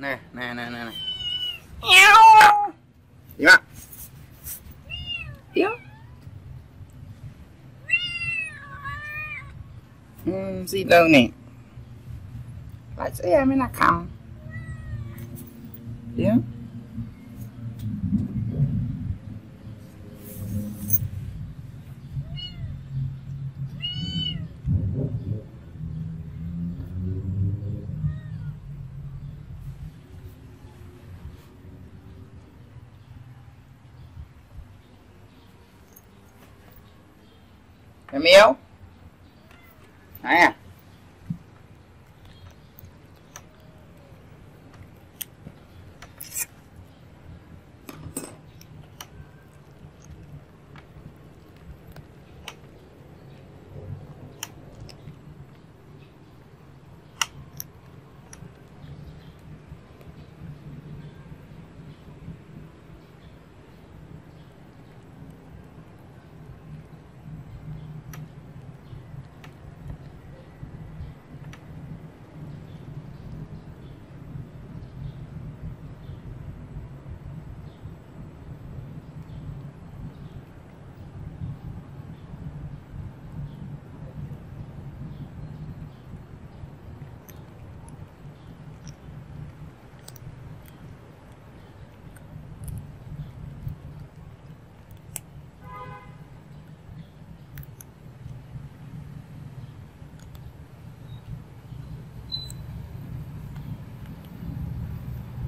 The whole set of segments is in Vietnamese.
nè nè nè nè nè. Đi mà Yêu. ừ, gì đâu nè. Lại sẽ mới là khăm tiếng em yêu này à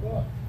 God.